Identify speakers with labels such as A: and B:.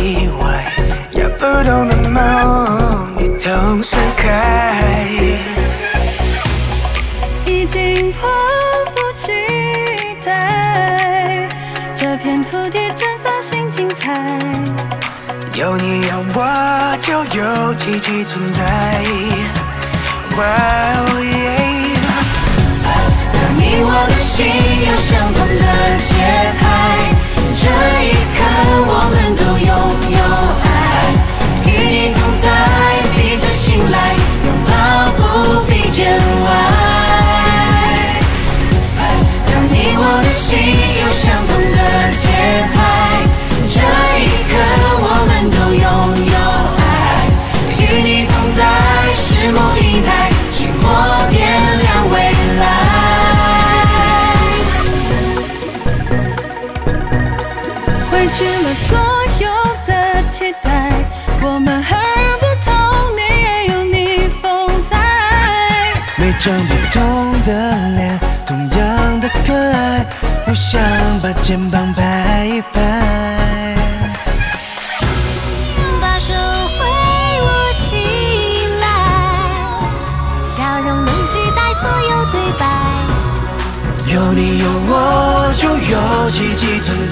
A: 意外，要不动的梦一同盛开。
B: 已经迫不及待，这片土地绽放新精彩。
A: 有你有我，就有奇迹存在。Wow,
B: 来。汇聚了所有的期待，我们和而不同，你也有你风采。
A: 每张不同的脸，同样的可爱，互相把肩膀拍一拍。
C: 把手挥舞起来，笑容能取代所有对白。
A: 有你有我，就有奇迹存在。Oh